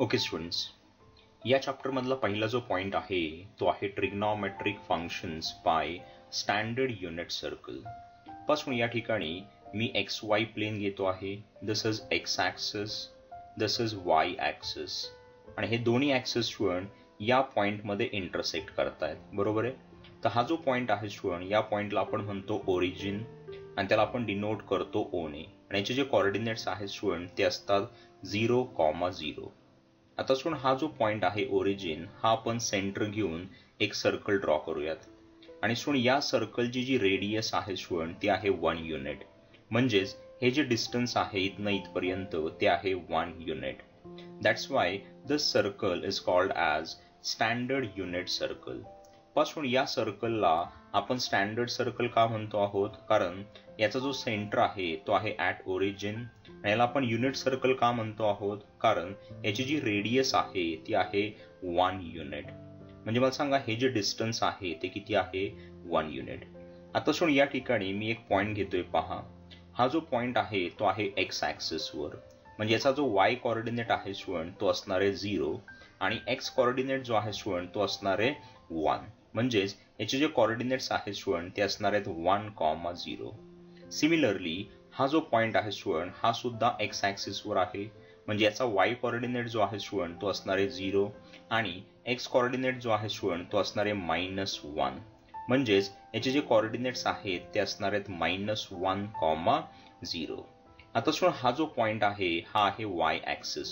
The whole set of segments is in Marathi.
ओके स्टुडंट्स या चॅप्टरमधला पहिला जो पॉईंट आहे तो आहे trigonometric functions by standard unit सर्कलपासून या ठिकाणी मी एक्स वाय प्लेन घेतो आहे. This is X axis this is Y axis आणि हे दोन्ही ॲक्सेस स्टुडंट या पॉईंटमध्ये इंटरसेक्ट करतायत. बरोबर आहे? तर हा जो पॉईंट आहे स्टुडंट या पॉईंटला आपण म्हणतो ओरिजिन आणि त्याला आपण डिनोट करतो ओने आणि याचे जे कॉर्डिनेट्स आहेत स्टुडंट ते असतात झिरो कॉमा झिरो आता सोड हा जो पॉइंट आहे ओरिजिन हा आपण सेंटर घेऊन एक सर्कल ड्रॉ करूयात. आणि सोड या सर्कलची जी रेडियस आहे स्टुडंट ती आहे वन युनिट म्हणजेच हे जे डिस्टन्स आहे इथनं इथपर्यंत ते आहे one unit that's why the circle is called as standard unit सर्कलपासून या सर्कलला आपण स्टँडर्ड सर्कल का म्हणतो आहोत? कारण याचा जो सेंटर आहे तो आहे ऍट ओरिजिन याला आपण युनिट सर्कल का म्हणतो आहोत? कारण याची जी रेडियस आहे ती आहे वन युनिट म्हणजे मला सांगा हे जे डिस्टन्स आहे ते किती आहे? वन युनिट आता सोड या ठिकाणी मी एक पॉईंट घेतोय पहा. हा जो पॉईंट आहे तो आहे एक्स ॲक्सेसवर म्हणजे याचा जो वाय कॉर्डिनेट आहे स्टुडंट तो असणार आहे झिरो आणि एक्स कॉर्डिनेट जो आहे स्टुडंट तो असणार आहे वन म्हणजेच याचे जे कॉर्डिनेट्स आहेत स्टुडंट ते असणार आहेत वन कॉमा झिरो सिमिलरली हा जो पॉइंट आहे स्टुडंट हा सुद्धा एक्स वर आहे. म्हणजे याचा वाय कॉर्डिनेट जो आहे स्टुडंट तो असणार आहे झिरो आणि एक्स कॉर्डिनेट जो आहे स्टुडंट तो असणार आहे मायनस वन म्हणजेच याचे जे कॉर्डिनेट्स आहेत ते असणार आहेत मायनस वन कॉमा झिरो आता स्टुडंट हा जो पॉइंट आहे हा आहे वाय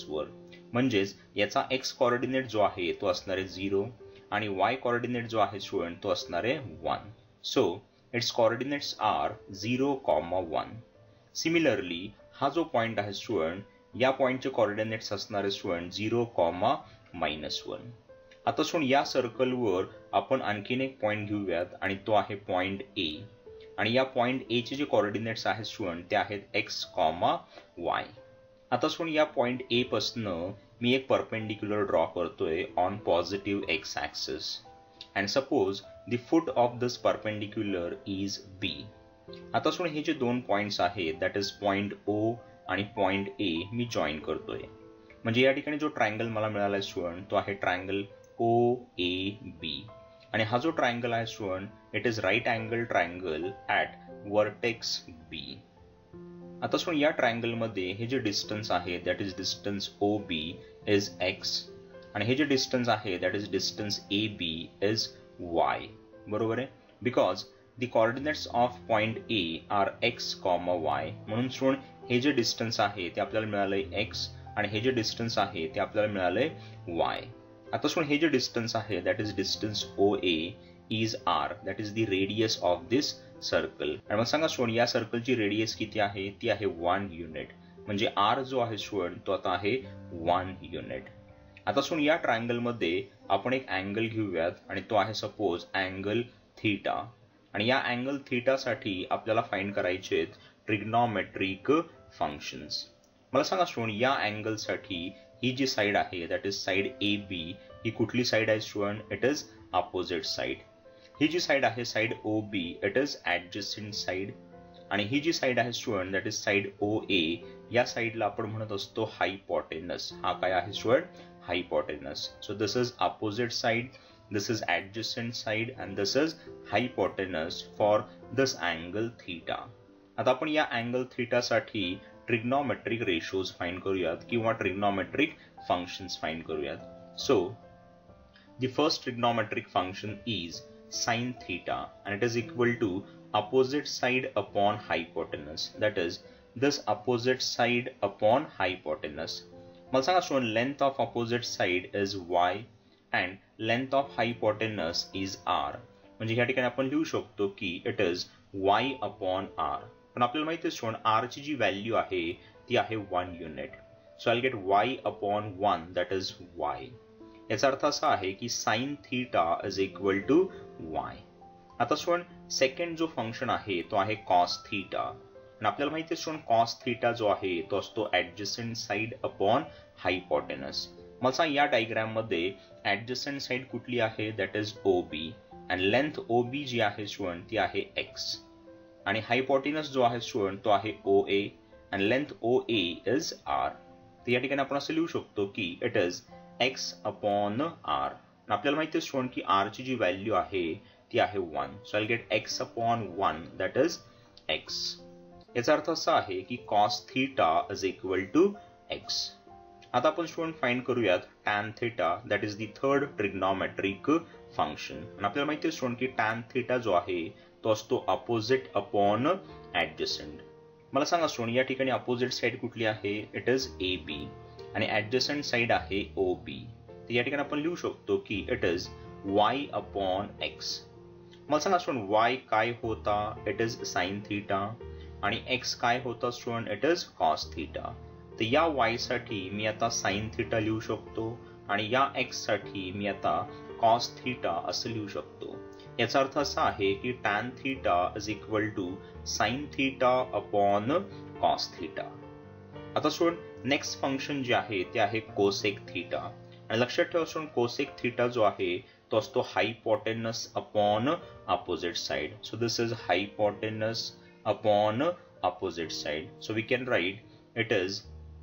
वर. म्हणजेच याचा एक्स कॉर्डिनेट जो आहे तो असणार आहे झिरो आणि वाय कॉर्डिनेट जो आहे स्टुडंट तो असणार आहे one so it's coordinates are zero comma one similarly हा जो पॉइंट आहे स्टुडंट या पॉइंटचे कॉर्डिनेट्स असणारे student zero comma minus one आता सोड या सर्कलवर आपण आणखीन एक पॉइंट घेऊयात आणि तो आहे पॉइंट ए आणि या पॉइंट ए चे जे कॉर्डिनेट्स आहेत स्टुडंट ते आहेत एक्स कॉमा वाय आता सोड या पॉइंट ए पासनं मी एक परपेंडिक्युलर ड्रॉ करतोय on positive X axis and suppose the foot of this perpendicular is B आता सोडून हे जे दोन पॉईंट्स आहेत दॅट इज पॉइंट ओ आणि पॉइंट ए मी जॉईन करतोय. म्हणजे या ठिकाणी जो ट्रायंगल मला मिळाला स्टुडंट तो आहे ट्रायंगल ओ ए बी आणि हा जो ट्रायंगल आहे student it is right angle triangle at vertex B आता सोड या ट्रायंगलमध्ये हे जे डिस्टन्स आहे that is distance O B is X आणि हे जे डिस्टन्स आहे that is distance A B is Y बरोबर आहे? Because the coordinates of point A are X comma Y म्हणून सोड हे जे डिस्टन्स आहे ते आपल्याला मिळालंय एक्स आणि हे जे डिस्टन्स आहे ते आपल्याला मिळालंय वाय आता सोड हे जे डिस्टन्स आहे that is distance O A is R that is the radius of this circle आणि मग सांगा स्टुडंट या सर्कलची रेडियस किती आहे? ती आहे वन युनिट म्हणजे आर जो आहे स्टुडंट तो आता आहे वन युनिट आता स्टुडंट या ट्रायंगलमध्ये आपण एक अँगल घेऊयात आणि तो आहे सपोज अँगल थीटा आणि या अँगल थिटासाठी आपल्याला फाइंड करायचे आहेत ट्रिग्नॉमेट्रिक फंक्शन्स मला सांगा स्टुडंट या अँगलसाठी ही जी साईड आहे that is side A B ही कुठली साईड आहे student it is opposite side ही जी साईड आहे side O B it is adjacent side आणि ही जी साईड आहे student that is side O A या साईडला आपण म्हणत असतो हायपॉटेनस हा काय आहे student hypotenuse so this is opposite side this is adjacent side and this is hypotenuse for this angle theta आता आपण या अँगल थीटासाठी ट्रिग्नॉमेट्रिक रेशोज फाइंड करूयात किंवा ट्रिग्नॉमेट्रिक फंक्शन्स फाइंड करूयात so the first trigonometric function is sine theta and it is equal to opposite side upon hypotenuse that is this opposite side upon hypotenuse मला सांगा student length of opposite side is Y and length of hypotenuse is R म्हणजे या ठिकाणी आपण लिहू शकतो की it is Y upon R पण आपल्याला माहिती आहे स्टुडंट आर ची जी व्हॅल्यू आहे ती आहे one unit so I get Y upon one that is Y याचा अर्थ असा आहे की sine theta is equal to Y आता सोन सेकंड जो फंक्शन आहे तो आहे कॉस थीटा आणि आपल्याला माहिती आहे स्टुडंट कॉस थीटा जो आहे तो असतो ऍडजस्टंट साइड अपॉन हायपॉटेनस मला सांग या डायग्राममध्ये ऍडजस्टंट साइड कुठली आहे? That is O B and length O B जी आहे स्टुडंट ती आहे एक्स आणि हायपॉटिनस जो आहे स्टुडंट तो आहे O A and length O A is R तर या ठिकाणी आपण असं लिहू शकतो की it is X upon R आपल्याला माहिती आहे स्टुडंट की आरची जी व्हॅल्यू आहे ती आहे one so I get X upon one that is X याचा अर्थ असा आहे की cos theta is equal to X आता आपण स्टुडंट फाइंड करूयात tan theta that is the third trigonometric function आणि आपल्याला माहिती आहे स्टुडंट की टॅन थिटा जो आहे तो असतो अपोजिट अपॉन ऍडजस्टंट मला सांगा स्टुडंट या ठिकाणी अपोजिट साइड कुठली आहे? इट इज ए बी आणि ऍडजस्टंट साइड आहे ओ बी तर या ठिकाणी आपण लिहू शकतो की it is Y upon X मला सांगा स्टुडंट वाय काय होता? इट इज साइन थिटा आणि एक्स काय होता student it is cos theta तर या वायसाठी मी आता साइन थिटा लिहू शकतो आणि या एक्ससाठी मी आता कॉस थिटा असं लिहू शकतो. याचा अर्थ असा आहे की tan theta is equal to sine theta upon cos theta आता सोड नेक्स्ट फंक्शन जे आहे ते आहे कोसेक थिटा आणि लक्षात ठेवा सोड कोसेक थिटा जो आहे तो असतो hypotenuse upon opposite side so this is hypotenuse upon opposite side so we can write it is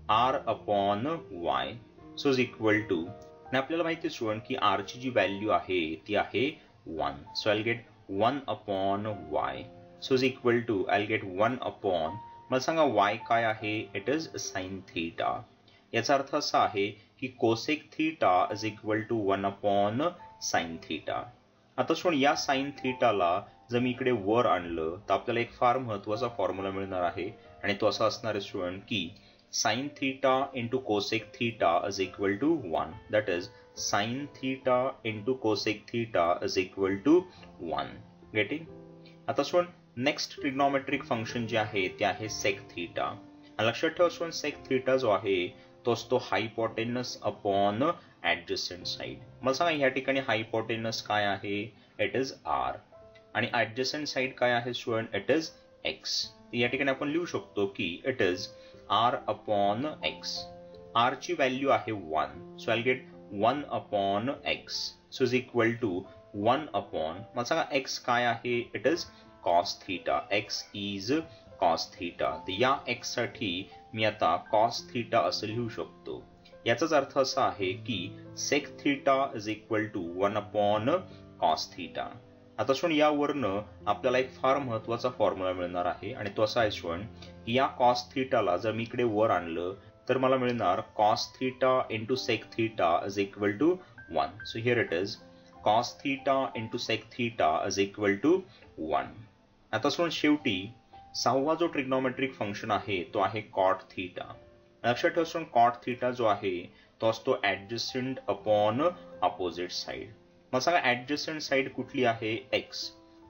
R upon Y so is equal to आणि आपल्याला माहिती स्टुडंट की आर ची जी व्हॅल्यू आहे ती आहे one so I get one upon Y so is equal to I get one upon मला सांगा वाय काय आहे? इट इज साइन थीटा याचा अर्थ असा आहे की cosec theta is equal to one upon sine theta आता सोड या साइन थीटाला जर मी इकडे वर आणलं तर आपल्याला एक फार महत्त्वाचा फॉर्म्युला मिळणार आहे. आणि तो असा असणार आहे स्टुडंट की sine theta into cosec theta is equal to 1 that is sine theta into cosec theta is equal to 1 getting? आता सोड नेक्स्ट ट्रिग्नॉमेट्रिक फंक्शन जे आहे ते आहे सेक थीटा लक्षात ठेवा सोड सेक थीटा जो आहे तो असतो हायपोटेनस अपॉन ऍडजस्टंट साइड मला सांगा या ठिकाणी हायपोटेनस काय आहे? इट इज आर आणि ऍडजस्टंट साइड काय आहे स्टुडंट इट इज एक्स या ठिकाणी आपण लिहू शकतो की it is R upon X R ची व्हॅल्यू आहे one so I get one upon X so is equal to one upon मला सांगा एक्स काय आहे? It is cos theta X is cos theta या एक्ससाठी मी आता कॉस थीटा असं लिहू शकतो. याचाच अर्थ असा आहे की sec theta is equal to one upon cos theta आता सोन यावरनं आपल्याला एक फार महत्त्वाचा फॉर्म्युला मिळणार आहे. आणि तो असा आहे सोन या कॉस थिटाला जर मी इकडे वर आणलं तर मला मिळणार cos theta into sec theta is equal to one so here it is cos theta into sec theta is equal to one आता सोन शेवटी सहावा जो ट्रिग्नॉमेट्रिक फंक्शन आहे तो आहे कॉट थिटा लक्षात ठेवा कॉट थिटा जो आहे तो असतो ऍडजस्टंट अपॉन अपोजिट साइड मग सांगा ऍडजस्टंट साईड कुठली आहे? एक्स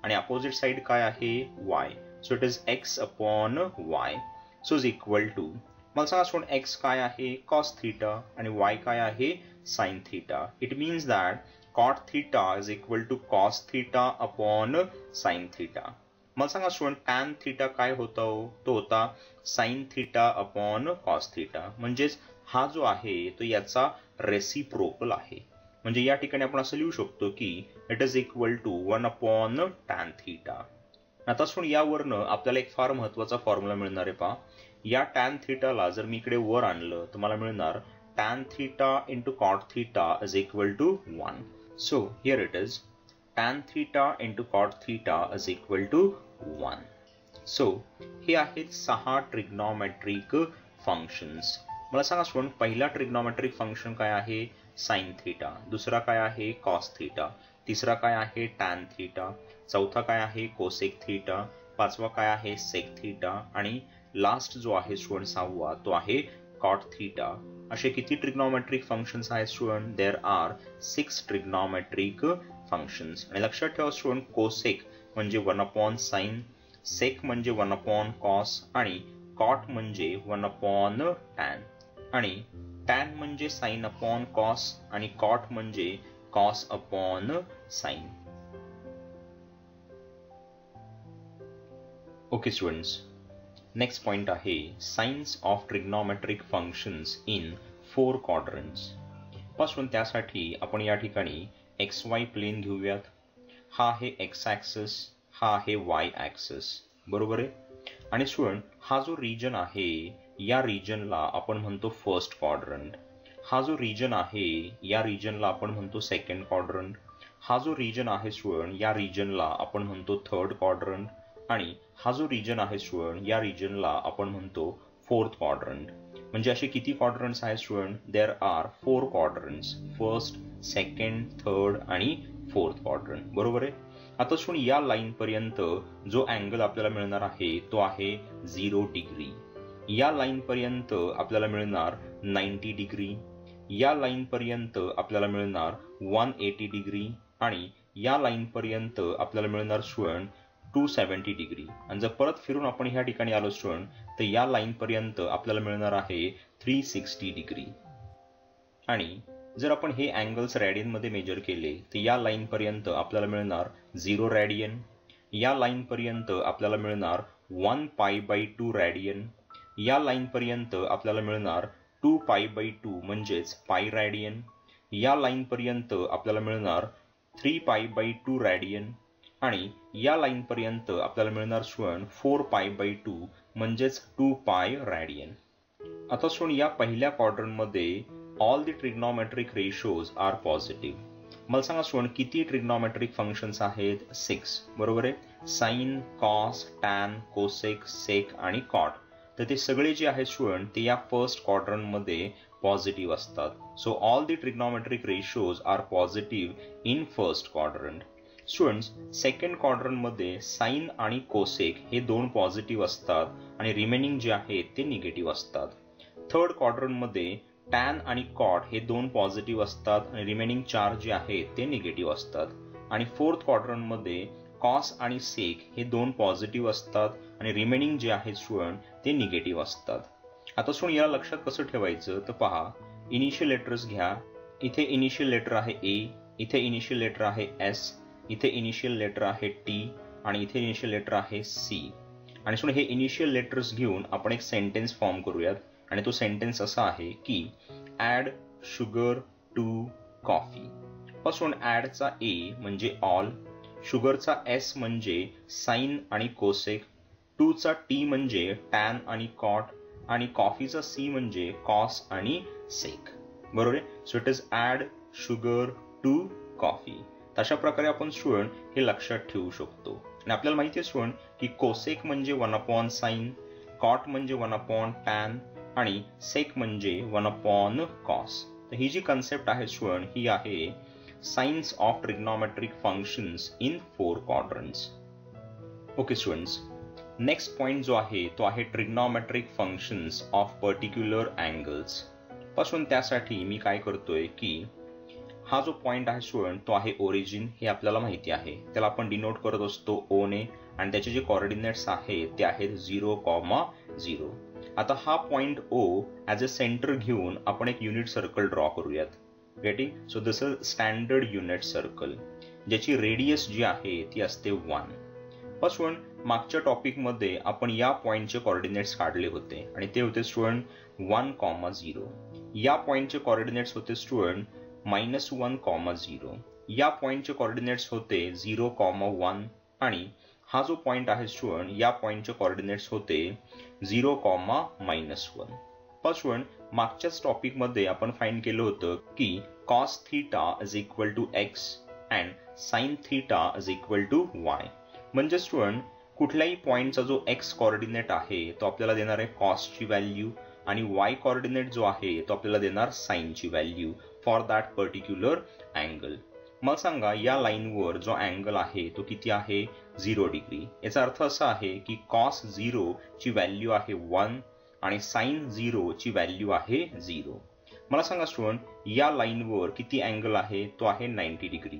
आणि अपोजिट साइड काय आहे? Y so it is X upon Y so is equal to मला सांगा सोड एक्स काय आहे? कॉस थिटा आणि वाय काय आहे? Sine theta it means that cot theta is equal to cos theta upon sine theta मला सांगा स्टुडंट टॅन थिटा काय होता? हो? तो होता sine theta upon cos theta म्हणजेच हा जो आहे तो याचा रेसिप्रोकल आहे. म्हणजे या ठिकाणी आपण असं लिहू शकतो की it is equal to one upon tan theta आता सोड यावरनं आपल्याला एक फार महत्त्वाचा फॉर्म्युला मिळणार आहे पहा. या टॅन थिटाला जर मी इकडे वर आणलं तर मला मिळणार tan theta into cot theta is equal to one so here it is tan theta into cot theta is equal to one so हे आहेत सहा ट्रिग्नॉमेट्रिक फंक्शन्स मला सांगा सोन पहिला ट्रिग्नॉमेट्रिक फंक्शन काय आहे? Sine theta. दुसरा काय आहे? Cos theta. तिसरा काय आहे? Tan theta. चौथा काय आहे? Cosec theta. पाचवा काय आहे? Sec theta. आणि लास्ट जो आहे स्टुडंट सहावा तो आहे कॉट थीटा. असे किती ट्रिग्नॉमेट्रिक फंक्शन्स आहेत student? There are six trigonometric functions आणि लक्षात ठेवा स्टुडंट कोसेक म्हणजे वन अपॉन साईन सेक म्हणजे वन अपॉन कॉस आणि कॉट म्हणजे वन अपॉन टॅन. आणि टॅन म्हणजे साइन अपॉन कॉस आणि कॉट म्हणजे cos upon sine okay students next point आहे signs of trigonometric functions in four क्वाड्रंट्सपासून त्यासाठी आपण या ठिकाणी एक्स वाय प्लेन घेऊयात. हा आहे एक्स ॲक्सेस हा आहे वाय ॲक्सेस बरोबर आहे? आणि स्टुडंट हा जो रिजन आहे या रिजनला आपण म्हणतो फर्स्ट क्वाड्रंट हा जो रिजन आहे या रिजनला आपण म्हणतो सेकंड क्वाड्रंट हा जो रिजन आहे स्टुडंट या रिजनला आपण म्हणतो थर्ड क्वाड्रंट आणि हा जो रिजन आहे स्टुडंट या रिजनला आपण म्हणतो फोर्थ क्वाड्रंट म्हणजे असे किती क्वाड्रंट्स आहेत student there are four quadrants first second third आणि फोर्थ क्वाड्रंट बरोबर आहे? आता स्टुडंट या लाईन पर्यंत जो अँगल आपल्याला मिळणार आहे तो आहे झिरो डिग्री या लाईनपर्यंत आपल्याला मिळणार नाईन्टी डिग्री या लाईनपर्यंत आपल्याला मिळणार वन एटी डिग्री आणि या लाईनपर्यंत आपल्याला मिळणार स्टुडंट टू सेव्हन्टी डिग्री आणि जर परत फिरून आपण ह्या ठिकाणी आलो स्टुडंट तर या लाईनपर्यंत आपल्याला मिळणार आहे थ्री सिक्स्टी डिग्री आणि जर आपण हे अँगल्स रॅडियनमध्ये मेजर केले तर या लाईनपर्यंत आपल्याला मिळणार झिरो रॅडियन या लाईनपर्यंत आपल्याला मिळणार one pi by two radian या लाईन पर्यंत आपल्याला मिळणार टू पाय बाय टू म्हणजेच पाय रॅडियन या लाईन पर्यंत आपल्याला मिळणार three pi by two radian आणि या लाईन पर्यंत आपल्याला मिळणार student four pi by two म्हणजेच टू पाय रॅडियन आता सोन या पहिल्या क्वाड्रनमध्ये all the trigonometric ratios are positive मला सांगा स्टुडंट किती ट्रिग्नॉमेट्रिक फंक्शन्स आहेत? सिक्स बरोबर आहे? Sine cos tan cosec sec आणि कॉट तर ते सगळे जे आहेत स्टुडंट ते या फर्स्ट क्वाड्रनमध्ये पॉझिटिव्ह असतात. So all the trigonometric ratios are positive in first quadrant students second क्वाड्रनमध्ये sine आणि कोसेक हे दोन पॉझिटिव्ह असतात आणि रिमेनिंग जे आहेत ते निगेटिव्ह असतात. थर्ड क्वाड्रनमध्ये टॅन आणि कॉट हे दोन पॉझिटिव्ह असतात आणि रिमेनिंग चार जे आहेत ते निगेटिव्ह असतात. आणि फोर्थ क्वाड्रनमध्ये कॉस आणि सेक हे दोन पॉझिटिव्ह असतात आणि रिमेनिंग जे आहेत स्टुडंट ते निगेटिव्ह असतात. आता स्टुडंट या लक्षात कसं ठेवायचं? तर पहा इनिशियल लेटर्स घ्या. इथे इनिशियल लेटर आहे ए इथे इनिशियल लेटर आहे एस इथे इनिशियल लेटर आहे टी आणि इथे इनिशियल लेटर आहे सी आणि स्टुडंट हे इनिशियल लेटर्स घेऊन आपण एक सेंटेन्स फॉर्म करूयात. आणि तो सेंटेन्स असा आहे की ऍड शुगर टू कॉफी पासून ऍडचा ए म्हणजे ऑल शुगरचा एस म्हणजे साईन आणि कोसेक. टूचा टी म्हणजे टॅन आणि कॉट. आणि कॉफीचा सी म्हणजे कॉस आणि सेक. बरोबर आहे? So it is add sugar to coffee तशा प्रकारे आपण स्टुडंट हे लक्षात ठेवू शकतो. आणि आपल्याला माहिती आहे स्टुडंट की कोसेक म्हणजे वन अपॉन साईन कॉट म्हणजे वन अपॉन टॅन आणि सेक म्हणजे वन अपॉन कॉस. तर ही जी कन्सेप्ट आहे स्टुडंट ही आहे signs of trigonometric functions in four quadrants. Okay students next point जो आहे तो आहे ट्रिग्नॉमेट्रिक फंक्शन्स ऑफ पर्टिक्युलर अँगल्सपासून त्यासाठी मी काय करतोय की हा जो पॉइंट आहे स्टुडंट तो आहे ओरिजिन हे आपल्याला माहिती आहे. त्याला आपण डिनोट करत असतो ओ ने आणि त्याचे जे कॉर्डिनेट्स आहेत ते आहेत झिरो कॉमा झिरो आता हा point O as a centre घेऊन आपण एक युनिट सर्कल ड्रॉ करूयात. Getting so this is standard unit circle ज्याची रेडियस जी आहे ती असते वनपासून मागच्या टॉपिकमध्ये आपण या पॉईंटचे कॉर्डिनेट्स काढले होते आणि ते होते स्टुडंट वन कॉमा झिरो या पॉईंटचे कॉर्डिनेट्स होते student minus one comma zero या पॉईंटचे कॉर्डिनेट्स होते झिरो कॉमा वन आणि हा जो पॉईंट आहे स्टुडंट या पॉईंटचे कॉर्डिनेट्स होते झिरो कॉमा मायनस वन पासून मागच्याच टॉपिकमध्ये आपण फाईंड केलं होतं की cos theta is equal to X and sine theta is equal to Y म्हणजे स्टुडंट कुठल्याही पॉईंटचा जो एक्स कॉर्डिनेट आहे तो आपल्याला देणार आहे कॉसची व्हॅल्यू आणि वाय कॉर्डिनेट जो आहे तो आपल्याला देणार साईनची value for that particular angle मला सांगा या लाईनवर जो अँगल आहे तो किती आहे? झिरो डिग्री याचा अर्थ असा आहे की कॉस झिरो ची व्हॅल्यू आहे वन आणि साईन झिरो ची व्हॅल्यू आहे झिरो मला सांगा स्टुडंट या लाईनवर किती अँगल आहे? तो आहे नाईन्टी डिग्री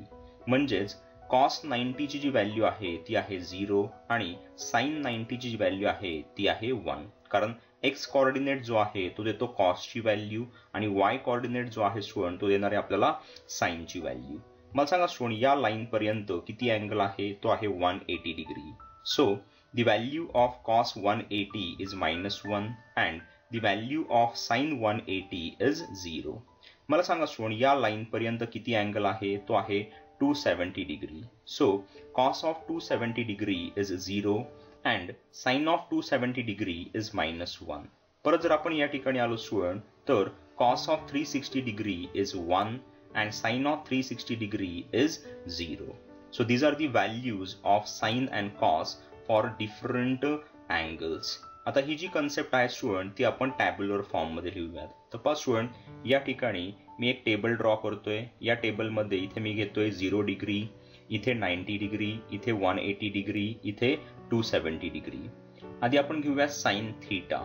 म्हणजेच कॉस नाईन्टीची जी व्हॅल्यू आहे ती आहे झिरो आणि साईन नाईन्टीची जी व्हॅल्यू आहे ती आहे वन कारण एक्स कॉर्डिनेट जो आहे तो देतो कॉसची व्हॅल्यू आणि वाय कॉर्डिनेट जो आहे स्टुडंट तो देणार आहे आपल्याला साईनची व्हॅल्यू मला सांगा स्टुडंट या लाईनपर्यंत किती अँगल आहे? तो आहे one eighty degree so so, value of cos one eighty is minus one and the value of sine one eighty is zero मला सांगा स्टुडंट या लाईन पर्यंत किती अँगल आहे? तो आहे two seventy degree so cos of two seventy degree is zero and sine of 270 degree is minus one परत जर आपण या ठिकाणी आलो स्टुडंट तर cos of three sixty degree is one and sine of three sixty degree is zero so these are the values of sine and cos for different angles आता ही जी कन्सेप्ट आहे स्टुडंट ती आपण टॅब्युलर फॉर्ममध्ये लिहूयात. तर पहा स्टुडंट या ठिकाणी मी एक टेबल ड्रॉ करतोय. या टेबलमध्ये इथे मी घेतोय झिरो डिग्री इथे नाईन्टी डिग्री इथे वन एटी डिग्री इथे टू सेवन्टी डिग्री आधी आपण घेऊया साईन थीटा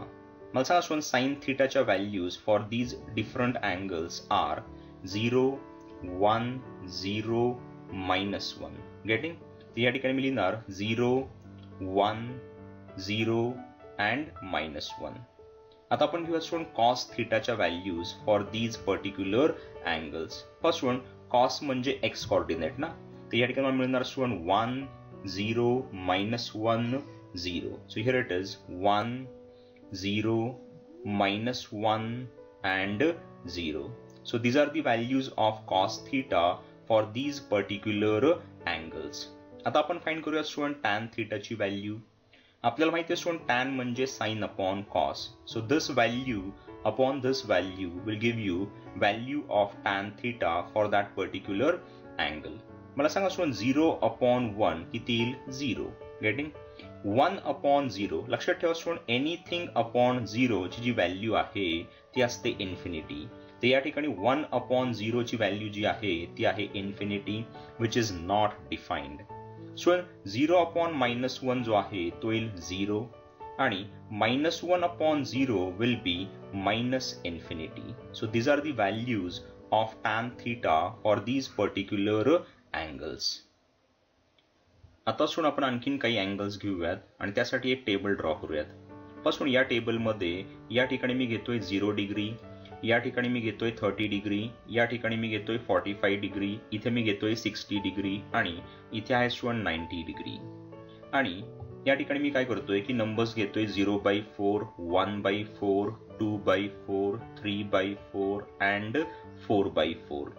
मला सांगा student sine थीटाच्या values for these different angles are zero one zero minus one getting या ठिकाणी मी लिहिणार zero one zero and minus one. आता आपण घेऊया student cos थिटाच्या values for these particular angles first one cos म्हणजे एक्स कॉर्डिनेट ना? तर या ठिकाणी मिळणार student one zero minus one zero. So here it is one zero minus one and zero. So these are the values of cos theta for these particular angles आता आपण फाईंड करूया स्टुडंट टॅन थिटाची व्हॅल्यू आपल्याला माहिती आहे स्टुडंट टॅन म्हणजे sine upon cos so this value upon this value will give you value of tan theta for that particular angle मला सांगा स्टुडंट झिरो अपॉन वन किती येईल? Zero getting one upon zero लक्षात ठेवा स्टुडंट एनिथिंग अपॉन झिरोची जी व्हॅल्यू आहे ती असते इन्फिनिटी तर या ठिकाणी वन अपॉन झिरोची व्हॅल्यू जी आहे ती आहे infinity which is not defined so zero upon minus one जो आहे तो येईल झिरो. आणि minus one upon zero will be minus infinity. So these are the values of tan theta for these particular angles आता सोड आपण आणखीन काही अँगल्स घेऊयात आणि त्यासाठी एक टेबल ड्रॉ करूयात. पासून या टेबलमध्ये या ठिकाणी मी घेतोय झिरो डिग्री या ठिकाणी मी घेतोय थर्टी डिग्री या ठिकाणी मी घेतोय फॉर्टी फाय डिग्री इथे मी घेतोय सिक्स्टी डिग्री आणि इथे आहे वन नाईन्टी डिग्री आणि या ठिकाणी मी काय करतोय की नंबर्स घेतोय zero by four one by four two by four three by four and four by four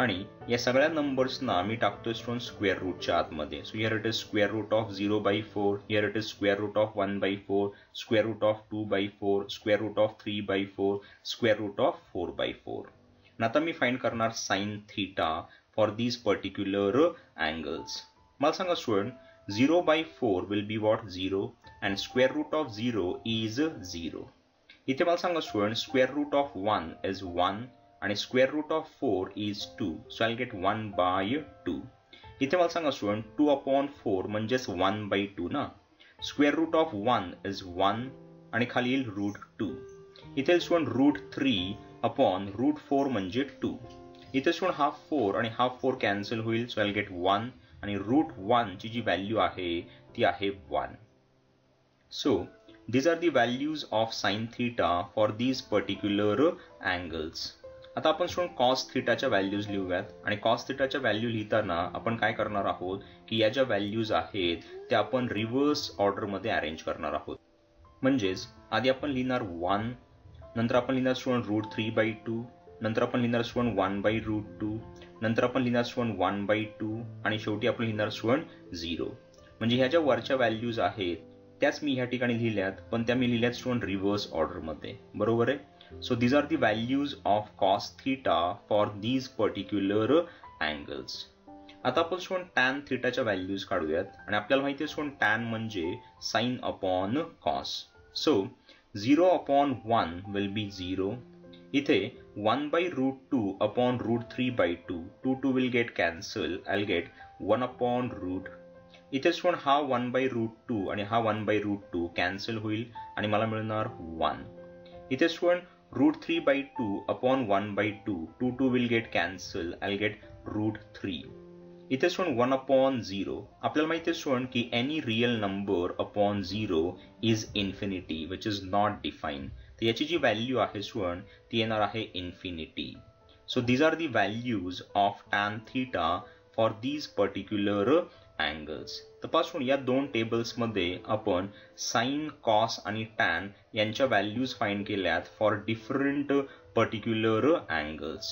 आणि या सगळ्या नंबर्सना मी टाकतोय स्टोन स्क्वेअर रूटच्या आतमध्ये. So here it is square root of zero by four here it is square root of one by four square root of two by four square root of three by four square root of four by four आता मी फाईंड करणार sine theta for these particular angles मला सांगा student zero by four will be what zero and square root of zero is zero इथे मला सांगा student square root of one is one आणि square root of four is two. So I get one by two इथे मला सांगा स्टुडंट टू अपॉन फोर म्हणजेच वन बाय टू ना? Square root of one is one आणि खाली येईल रूट टू इथे student root three upon root four म्हणजे टू इथे स्टुडंट हाफ फोर आणि हाफ फोर कॅन्सल होईल. सो आय गेट वन आणि रूट वनची जी व्हॅल्यू आहे ती आहे one so these are the values of sine theta for these particular angles आता आपण सोडून कॉस थिटाच्या व्हॅल्यूज लिहूयात. आणि कॉस थिटाच्या व्हॅल्यू लिहिताना आपण काय करणार आहोत? की या ज्या व्हॅल्यूज आहेत त्या आपण रिव्हर्स ऑर्डरमध्ये अरेंज करणार आहोत. म्हणजेच आधी आपण लिहिणार वन नंतर आपण लिहिणार student root three by two नंतर आपण लिहिणार student one by root two नंतर आपण लिहिणार स्टुडंट वन बाय टू आणि शेवटी आपण लिहिणार स्टुडंट झिरो म्हणजे ह्या ज्या वरच्या व्हॅल्यूज आहेत त्याच मी ह्या ठिकाणी लिहिल्यात पण त्या मी लिहिल्यात स्टुडंट रिव्हर्स ऑर्डरमध्ये बरोबर आहे? So these are the values of cos theta for these particular angles. आता आपण सोन टॅन थिटाच्या व्हॅल्यूज काढूयात. आणि आपल्याला माहिती आहे सोन टॅन म्हणजे sine upon cos so zero upon one will be zero इथे one by root two upon root three by two two two will get cancel I get one upon root इथे सोन हा वन बाय रूट टू आणि हा one by root two cancel होईल. आणि मला मिळणार वन इथे student root 3 by 2 upon 1 by 2. 2 2 will get cancel. I'll get root 3. इथे स्टुडंट वन अपॉन झिरो आपल्याला माहिती आहे स्टुडंट की any real number upon zero is infinity which is not define तर याची जी व्हॅल्यू आहे स्टुडंट ती येणार आहे infinity so these are the values of tan theta for these particular angles तपासून या दोन टेबल्समध्ये आपण साईन कॉस आणि टॅन यांच्या व्हॅल्यूज फाईंड केल्यात फॉर डिफरंट पर्टिक्युलर अँगल्स